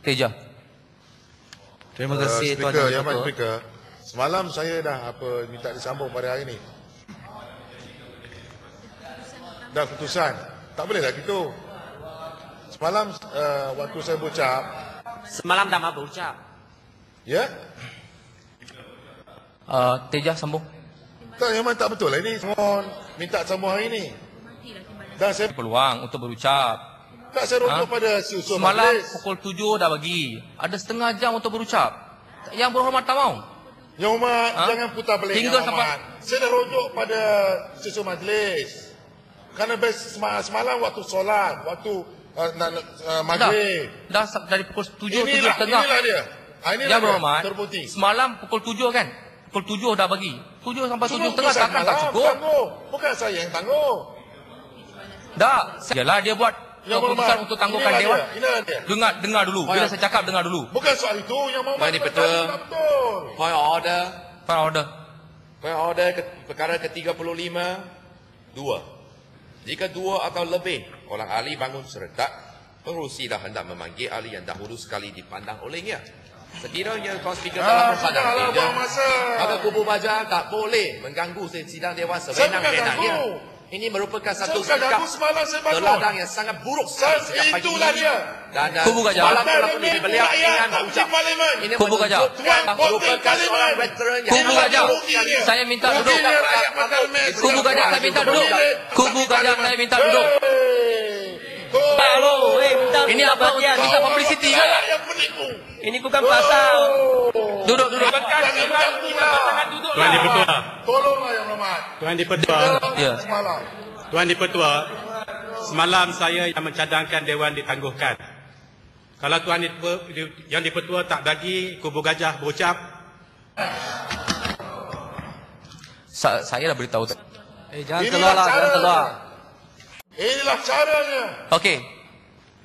Teja. Terima Uh, kasih Tuan speaker, Yang Yang Amat. Speaker. Semalam saya dah apa minta disambung pada hari ini. Dah keputusan. Tak boleh lah gitu. Semalam uh, waktu saya berucap, Semalam dah maaf berucap. ya? Uh, Teja sambung. Tak, yang mana tak betul lah ini. Mohon minta sambung hari ini. Dan saya Peluang untuk berucap. Tak saya rujuk Ha? pada si usul Semalam majlis. pukul 7 dah bagi. Ada setengah jam untuk berucap. Yang berhormat tak mau. Yang Umat, Ha? jangan putar balik Hingga Yang sampai-. Saya dah rujuk pada susul majlis. Kerana bes- sema- semalam waktu solat, waktu uh, na- na- uh, maghrib. Dah, dah dari pukul 7, 7 Inilah, setengah. inilah dia. Ah, inilah Yang berhormat, terbukti. semalam pukul 7 kan? Pukul 7 dah bagi. 7 sampai 7 Semua setengah takkan tak cukup. Tangguh. Bukan saya yang tangguh. Dah, yalah dia buat Yang keputusan berhormat, untuk tangguhkan inilah dewan. dia, Inilah dia. Dengar dengar dulu. Bila saya cakap dengar dulu. Bukan soal itu yang mau Di-Pertua. betul. Point order. Final order. Point order ke, perkara ke-35. Dua. Jika dua atau lebih orang ahli bangun serentak, pengerusi dah hendak memanggil ahli yang dahulu sekali dipandang olehnya. Sekiranya Tuan Speaker Ah, telah berpandang sudahlah, tidak, maka kubu baja tak boleh mengganggu sidang Dewan bukan sewenang-wenangnya. Ini merupakan satu sikap teladang yang sangat buruk itulah dia. Dan, dan Kubu Gajah. Anda telah ni beliau rakyat, dengan berucap. parlimen. Ini Kubu Gajah. Merupakan seorang veteran yang Kubu Gajah. Ruginya. Saya minta duduk. Kubu gajah saya minta duduk. Kubu gajah saya minta duduk. Minta Ini apa? bagian. Minta publicity kan? Ini bukan pasal. Duduk duduk. Tuan Di-Pertua, Tolonglah yang hormat. Tuan Di-Pertua, Ya. Semalam. Tuan Di-Pertua, semalam saya yang mencadangkan Dewan ditangguhkan. Kalau Tuan yang Di-Pertua tak bagi kubu gajah berucap, Sa- saya dah beritahu. Eh, jangan keluar lah, jangan keluar. Inilah caranya. Okey.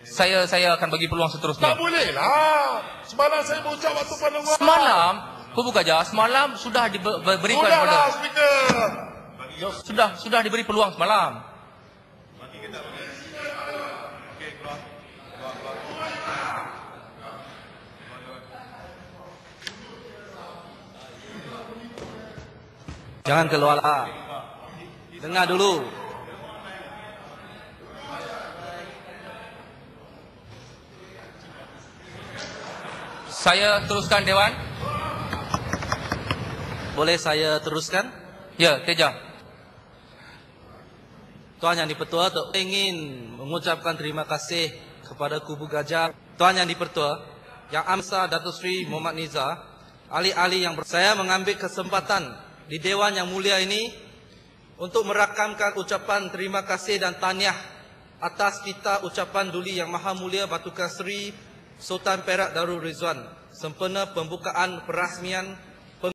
Saya saya akan bagi peluang Tak seterusnya. boleh lah. Semalam saya berucap waktu pendengar. Semalam Kubu Gajah semalam sudah diberikan Sudahlah, kepada speaker. sudah sudah diberi peluang semalam. Jangan keluar lah. Dengar dulu. Saya teruskan dewan. Boleh saya teruskan? Ya, Teja. Tuan Yang Di-Pertua, Tok ingin mengucapkan terima kasih kepada Kubu Gajah. Tuan Yang Di-Pertua, Yang Amsa Datuk Seri Muhammad Niza, ahli-ahli yang. Saya mengambil kesempatan di Dewan Yang Mulia ini untuk merakamkan ucapan terima kasih dan tahniah atas kita ucapan Duli Yang Maha Mulia Batukan Seri Sultan Perak Darul Rizwan sempena pembukaan perasmian